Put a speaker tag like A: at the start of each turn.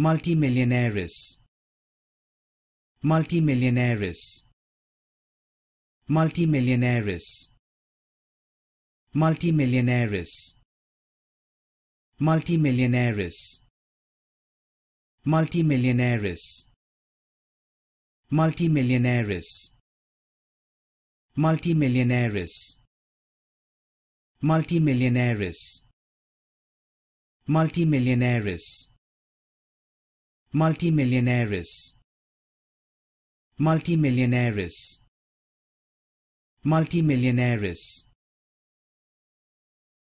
A: multimillionaires multimillionaires multimillionaires multimillionaires multimillionaires multimillionaires multimillionaires multimillionaires multimillionaires multimillionaires multimillionaires. Multimillionaires. Multimillionaires